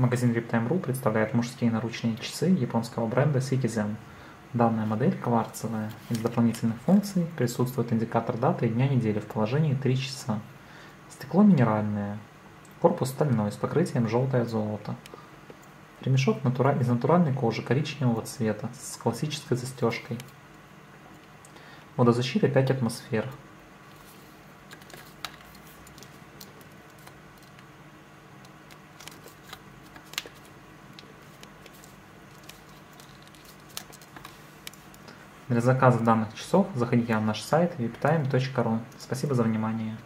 Магазин VIPTime.ru представляет мужские наручные часы японского бренда Citizen. Данная модель кварцевая. Из дополнительных функций присутствует индикатор даты и дня недели в положении 3 часа. Стекло минеральное. Корпус стальной с покрытием желтое золото. Ремешок из натуральной кожи коричневого цвета с классической застежкой. Водозащита 5 атмосфер. Для заказа данных часов заходите на наш сайт viptime.ru. Спасибо за внимание.